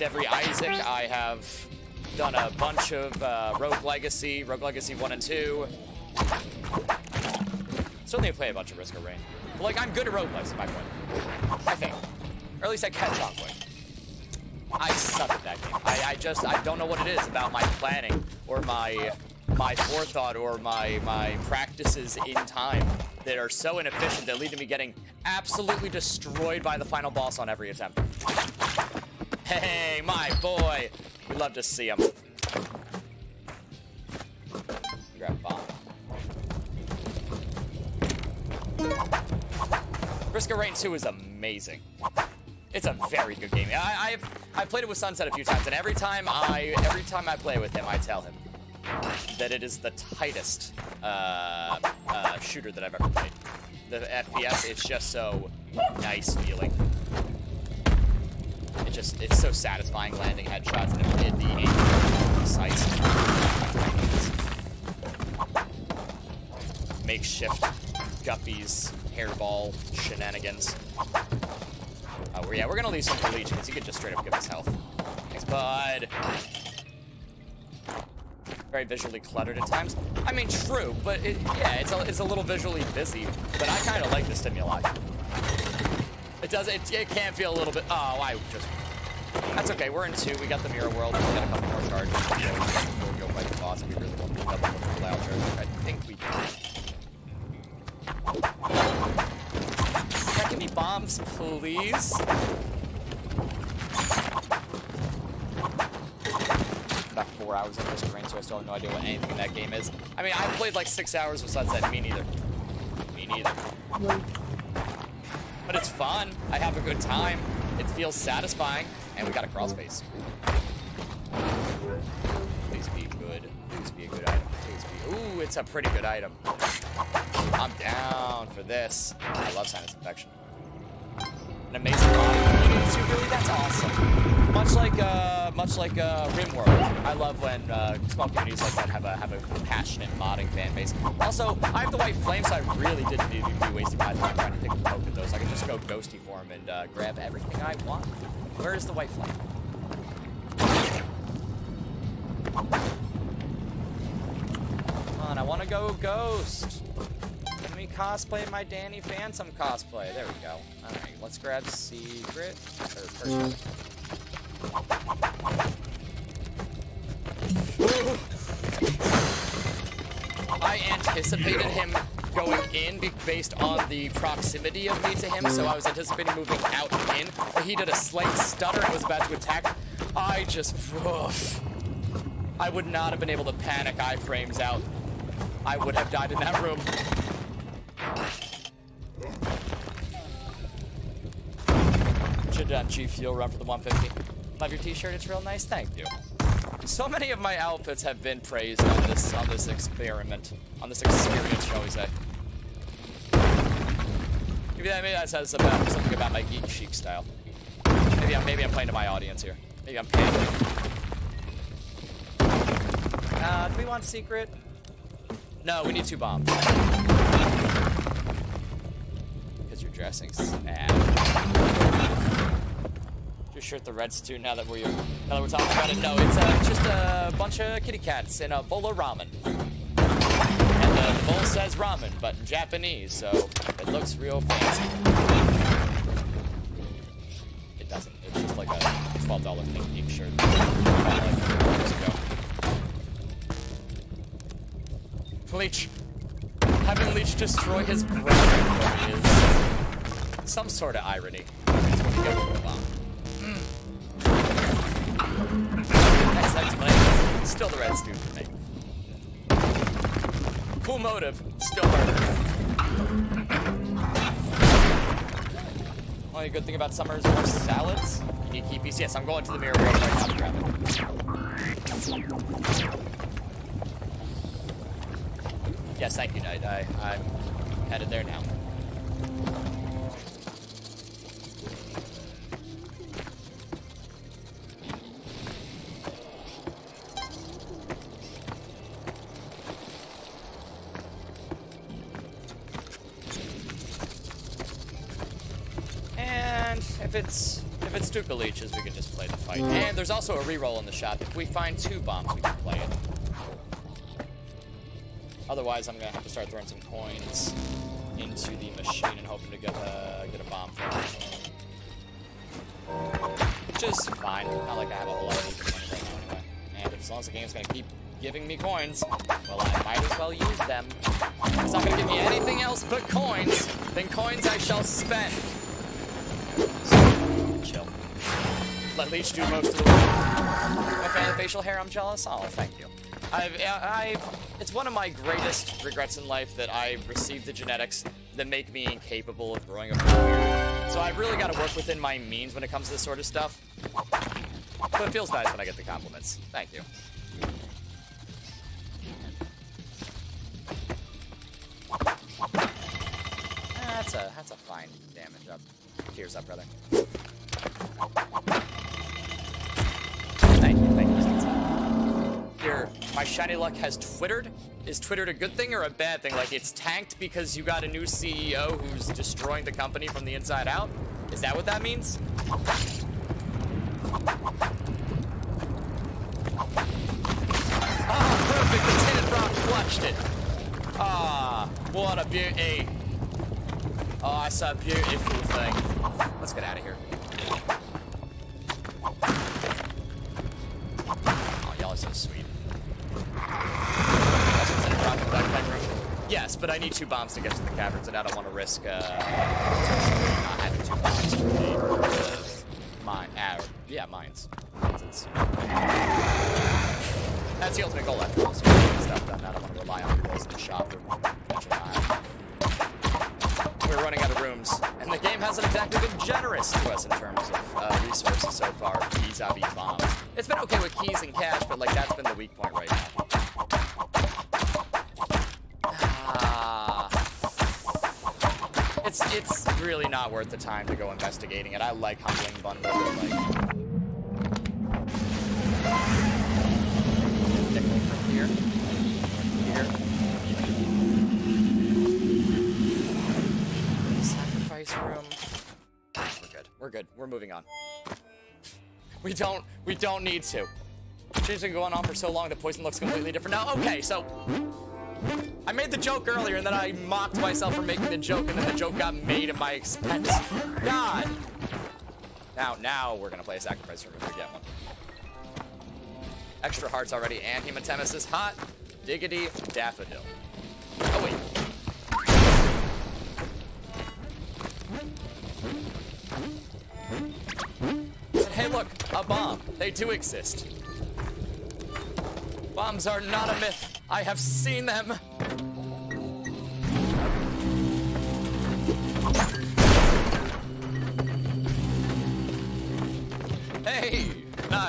unlocked every Isaac. I have done a bunch of uh, Rogue Legacy, Rogue Legacy 1 and 2. Certainly play a bunch of Risk of Rain. But, like, I'm good at Rogue Legacy, my point. I think. Or at least I catch on point. I suck at that game. I, I just, I don't know what it is about my planning or my my forethought or my my practices in time that are so inefficient that lead to me getting absolutely destroyed by the final boss on every attempt. Hey, my boy. We love to see him. Grab bomb. Risk of Rain 2 is amazing. It's a very good game. I, have I've played it with Sunset a few times, and every time I every time I play with him, I tell him that it is the tightest uh, uh, shooter that I've ever played. The FPS is just so nice feeling. Just it's so satisfying landing headshots and it, the aim precise. Makeshift guppies, hairball shenanigans. Oh, yeah, we're gonna leave some for Leech because he could just straight up give us health. Thanks, bud. Very visually cluttered at times. I mean, true, but it, yeah, it's a, it's a little visually busy, but I kind of like the stimuli. It does, it, it can feel a little bit, oh, I just, that's okay, we're in two, we got the mirror world, we got a couple more charges, we'll, go fight the boss, we really want to double the charge, I think we can give me bombs, please? About four hours of this terrain, so I still have no idea what anything in that game is. I mean, I've played like six hours with Sunset. Me neither. Me neither. But it's fun. I have a good time. It feels satisfying. And we got a crawl space. Please be good. Please be a good item. Please be. Ooh, it's a pretty good item. I'm down for this. I love sinus infection an amazing community too, really. That's awesome. Much like uh, much like uh, RimWorld, I love when uh, small communities like that have a have a passionate modding fan base. Also, I have the white flame, so I really didn't need to be wasting my time trying to pick a poke at those. I can just go ghosty form and uh, grab everything I want. Where is the white flame? Come on, I want to go ghost cosplay my Danny Phantom cosplay. There we go. Alright, let's grab Secret. I anticipated him going in based on the proximity of me to him, so I was anticipating moving out and in. But he did a slight stutter and was about to attack. I just... Oof. I would not have been able to panic iframes out. I would have died in that room. Done G Fuel run for the 150. Love your t-shirt, it's real nice, thank you. So many of my outfits have been praised on this on this experiment. On this experience, shall we say. Maybe that maybe that says about something about my geek chic style. Maybe I'm maybe I'm playing to my audience here. Maybe I'm pandering. Uh, do we want secret? No, we need two bombs Because you're dressing sad. Shirt the Reds stew now that we're now that we're talking about it. No, it's uh, just a bunch of kitty cats in a bowl of ramen. And the bowl says ramen, but in Japanese, so it looks real fancy. It doesn't. It's just like a $12 pink shirt. Leech. Having Leech destroy his brother is some sort of irony. Still the red stew for me. Cool motive. Still murder. Only good thing about summer is more salads. You need keep Yes, I'm going to the mirror right now to grab it. Yes, thank you, Knight. I, I'm headed there now. It's Stuka Leeches, we can just play the fight. And there's also a reroll in the shop. If we find two bombs, we can play it. Otherwise, I'm gonna have to start throwing some coins into the machine and hoping to get a get a bomb from it. Which is fine. Not like I have a whole lot of money right now anyway. And as long as the game's gonna keep giving me coins, well, I might as well use them. If it's not gonna give me anything else but coins, then coins I shall spend. Chill. Let Leech do most of the work. My of facial hair, I'm jealous. Oh, thank you. I've, I've, it's one of my greatest regrets in life that I've received the genetics that make me incapable of growing a beard. So I've really got to work within my means when it comes to this sort of stuff. But it feels nice when I get the compliments. Thank you. That's a that's a fine damage up. Tears up, brother. My shiny luck has twittered. Is twittered a good thing or a bad thing? Like it's tanked because you got a new CEO who's destroying the company from the inside out? Is that what that means? Ah, perfect. The tinted rock clutched it. Ah, what a beauty. Oh, it's a beautiful thing. Let's get out of here. Oh, y'all are so sweet. Also, tinted rock in the back room. Yes, but I need two bombs to get to the caverns, and I don't want to risk uh, not having two bombs for the mine. Uh, yeah, mines. It's, you know, that's the ultimate goal after all. So stuff done. I don't want to rely on in the shop. We're running out of rooms, and the game hasn't exactly been generous to us in terms of uh, resources so far, vis-a-vis bombs. It's been okay with keys and cash, but like that's been the weak point right now. It's it's really not worth the time to go investigating it. I like humbling bundle, like nickel from here, here. Sacrifice room. We're good. We're good. We're moving on. We don't. We don't need to. Change been going on for so long. The poison looks completely different now. Okay, so I made the joke earlier, and then I mocked myself for making the joke, and then the joke got made at my expense. God. Now, now we're gonna play a sacrifice room if we get one. Extra hearts already, and hematemesis. hot. Diggity daffodil. Oh wait. Hey, look, a bomb. They do exist. Bombs are not a myth. I have seen them.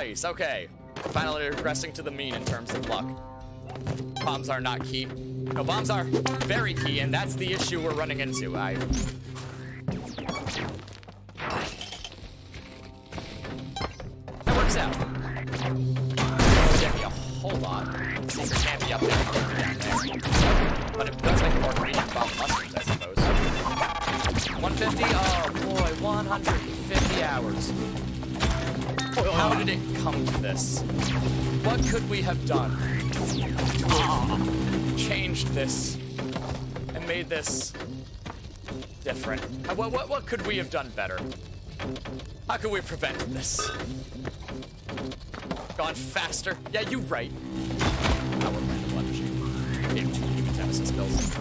Nice. Okay, finally regressing to the mean in terms of luck. Bombs are not key. No, bombs are very key, and that's the issue we're running into. I. That works out. Get me a whole lot. Secret can't be up there. But it does make it more to bomb mushrooms, I suppose. 150? Oh boy, 150 hours. How did it come to this? What could we have done? to Changed this and made this different. Uh, What, what, what could we have done better? How could we prevent this? Gone faster? Yeah, you right. Now we're playing the blood machine. We have two hematemesis spills.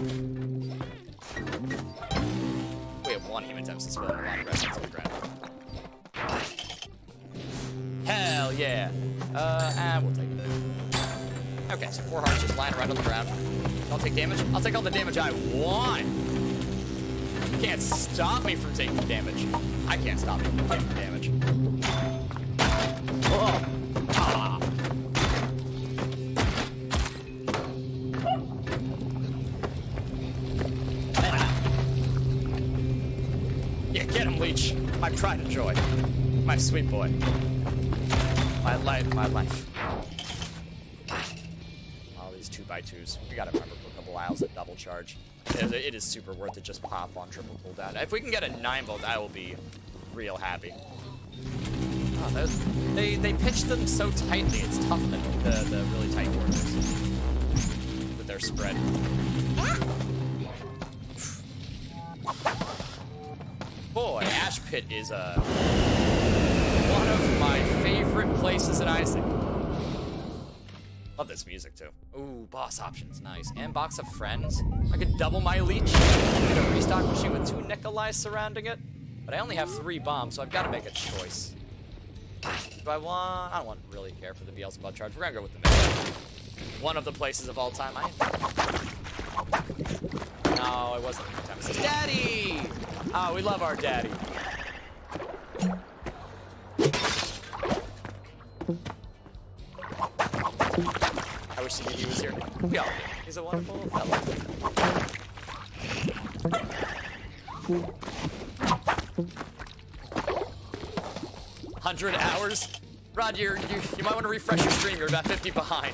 We have one hematemesis spill and a lot of rest on the ground. Uh, ah, we'll take it. Okay, so four hearts just lying around on the ground. Don't take damage. I'll take all the damage I want. You can't stop me from taking damage. I can't stop me from taking damage. Oh. Ah. Yeah, get him, Leech. My pride and joy. My sweet boy. My life, my life. All these two by twos. We gotta remember for a couple owls at double charge. It is, super worth it. Just pop on triple cooldown. If we can get a nine volt, I will be real happy. Oh, those, they they pitch them so tightly. It's tough. The the, the really tight quarters with their spread. Boy, Ash Pit is uh, one of my favorite places in Isaac. Love this music too. Ooh, boss options, nice. And box of friends. I could double my leech. Get a restock machine with two Nikolai surrounding it. But I only have three bombs, so I've got to make a choice. Do I want? I don't want really care for the Beelzebub charge. We're gonna go with the Nikolai. One of the places of all time. I. No, it wasn't Daddy. Oh, we love our daddy. He was here. Do. He's a wonderful fellow. Hundred hours. Rod, you you might want to refresh your stream. You're about 50 behind.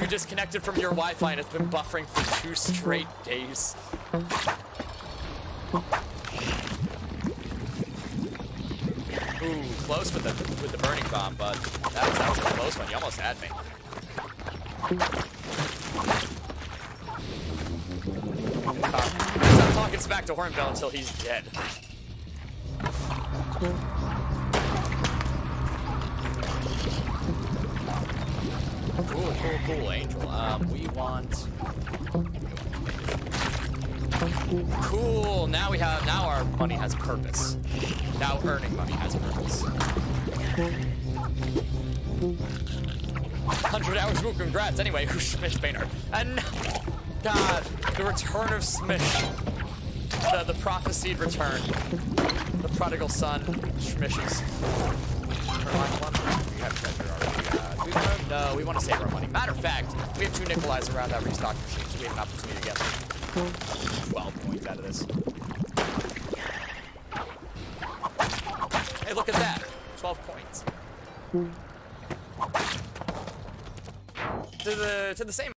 You disconnected from your Wi-Fi and it's been buffering for two straight days. Ooh, close with the with the burning bomb, but that was, that was a close one. You almost had me. Stop talking smack to Hornfel until he's dead. Cool, cool, cool, Angel. Um, we want. Cool. Now we have. Now our money has purpose. Now earning money has a purpose. Hundred hours. Ooh, congrats. Anyway, who's Smish Bainer? And God, the return of Smish. The the prophesied return. The prodigal son, Schmishes. No, we want to save our money. Matter of fact, we have two Nikolais around that restock machine, so we have an opportunity to get 12 points out of this. Hey, look at that. 12 points. To the to the same